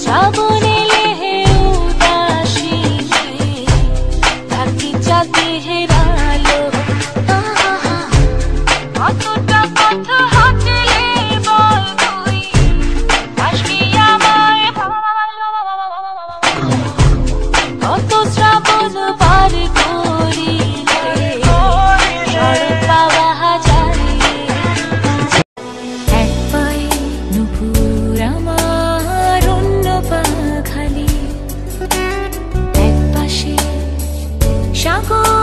শ্রাবণ এলে হে উদাসী থাকি চাকি হে aku.